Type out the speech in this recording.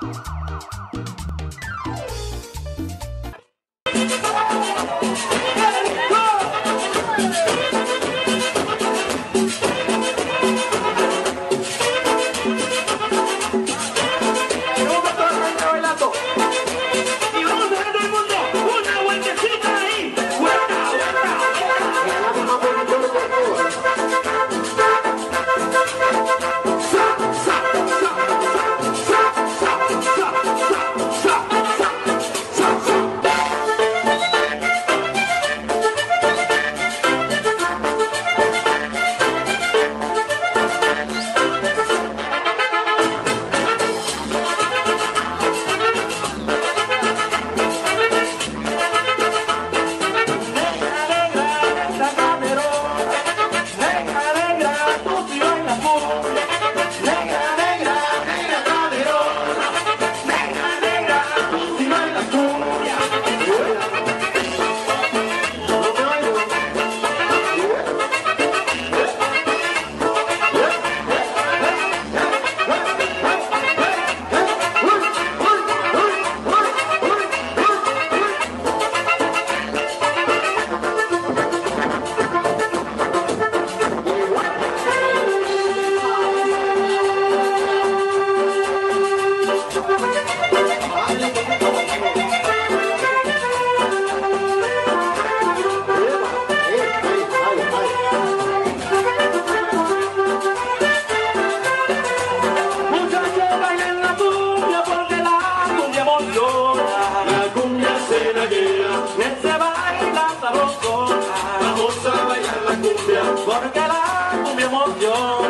Thank Olha que ela comemorou